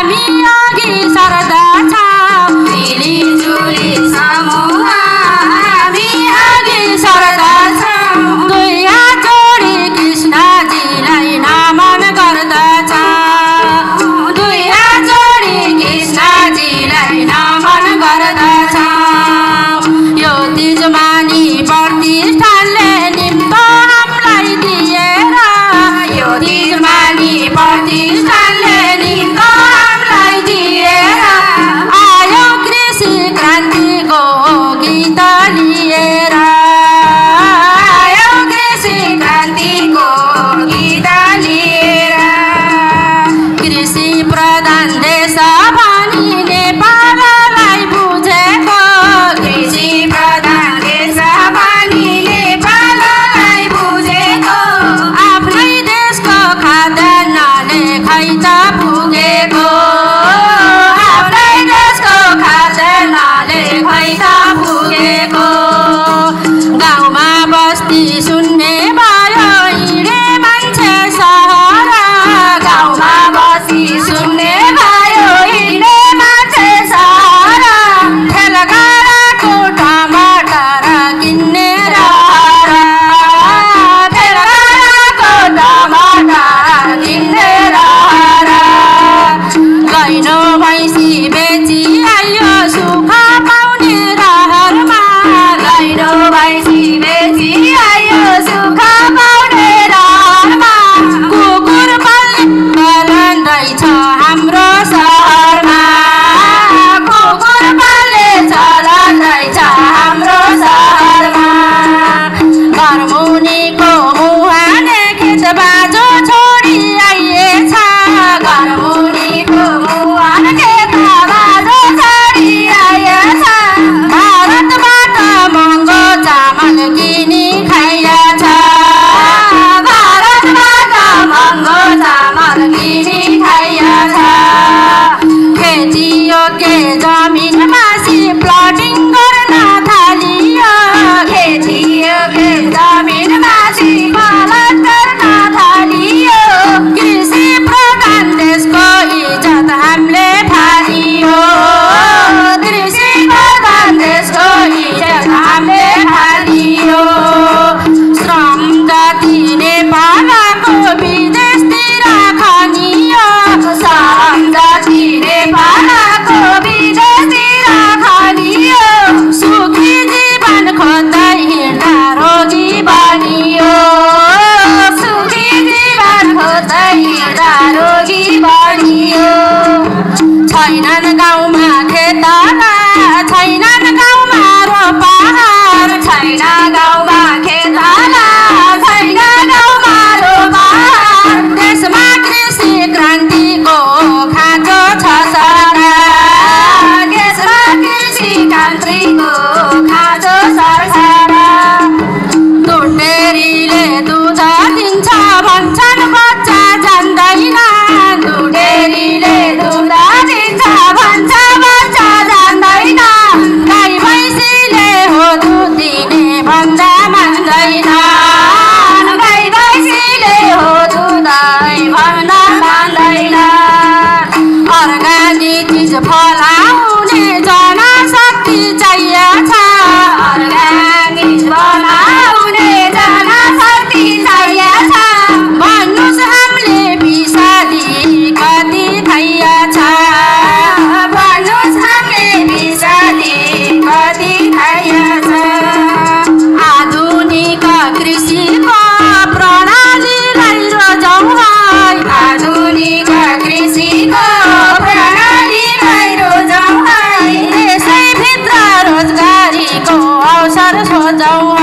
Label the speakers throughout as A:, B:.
A: हामी सरदा 的狗。छैनन् गाउँमा खेताला छैनन् गाउँमा रोपा छैन गाउँ भावना मान्दैन। अर्कानी चिज फला dar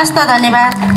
A: hasta Danevá.